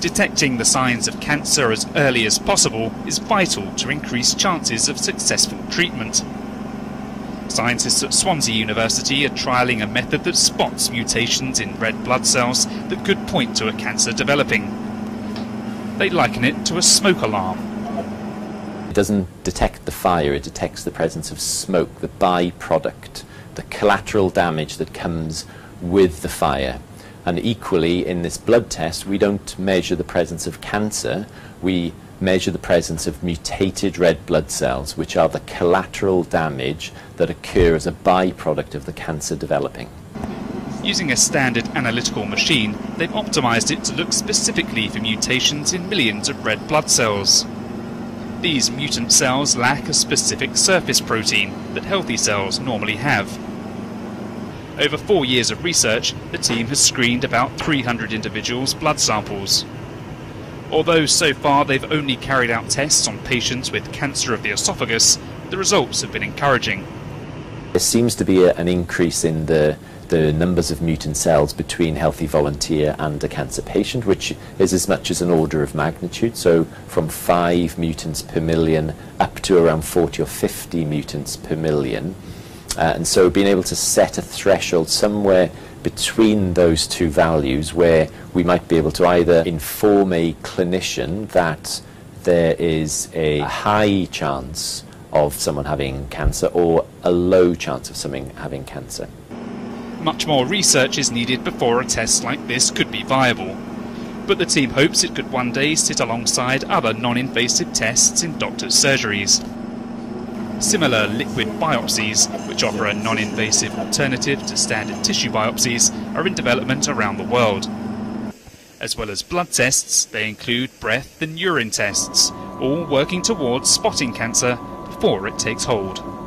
Detecting the signs of cancer as early as possible is vital to increase chances of successful treatment. Scientists at Swansea University are trialling a method that spots mutations in red blood cells that could point to a cancer developing. They liken it to a smoke alarm. It doesn't detect the fire, it detects the presence of smoke, the byproduct, the collateral damage that comes with the fire. And equally, in this blood test, we don't measure the presence of cancer, we measure the presence of mutated red blood cells, which are the collateral damage that occur as a byproduct of the cancer developing. Using a standard analytical machine, they've optimized it to look specifically for mutations in millions of red blood cells. These mutant cells lack a specific surface protein that healthy cells normally have. Over four years of research, the team has screened about 300 individuals' blood samples. Although so far they've only carried out tests on patients with cancer of the esophagus, the results have been encouraging. There seems to be a, an increase in the, the numbers of mutant cells between healthy volunteer and a cancer patient, which is as much as an order of magnitude. So from five mutants per million up to around 40 or 50 mutants per million. Uh, and so being able to set a threshold somewhere between those two values where we might be able to either inform a clinician that there is a high chance of someone having cancer or a low chance of someone having cancer. Much more research is needed before a test like this could be viable. But the team hopes it could one day sit alongside other non-invasive tests in doctors' surgeries. Similar liquid biopsies, which offer a non-invasive alternative to standard tissue biopsies, are in development around the world. As well as blood tests, they include breath and urine tests, all working towards spotting cancer before it takes hold.